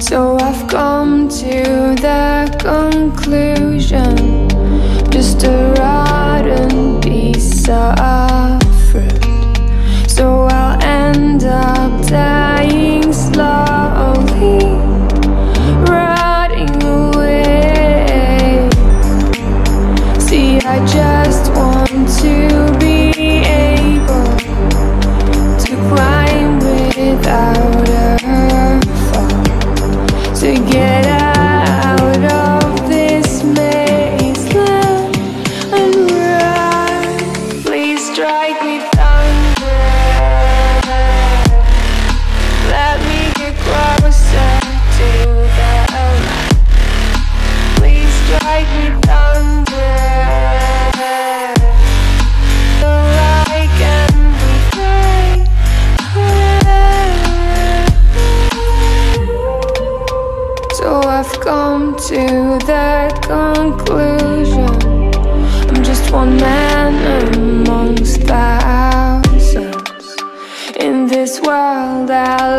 So I've come to the conclusion Just a rotten piece of to that conclusion. I'm just one man amongst thousands In this world I